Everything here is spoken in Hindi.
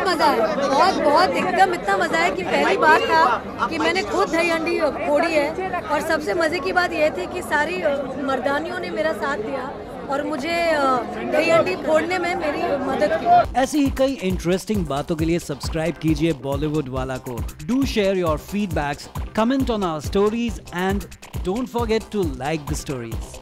मज़ा है बहुत बहुत, एकदम इतना मज़ा है कि पहली बार था कि मैंने खुद दही हंडी फोड़ी है। और सबसे मज़े की बात यह थी कि सारी मर्दानियों ने मेरा साथ दिया और मुझे दही हंडी फोड़ने में मेरी मदद की। ऐसी ही कई इंटरेस्टिंग बातों के लिए सब्सक्राइब कीजिए बॉलीवुड वाला को। Do share your feedbacks comment on our stories and don't forget to like the stories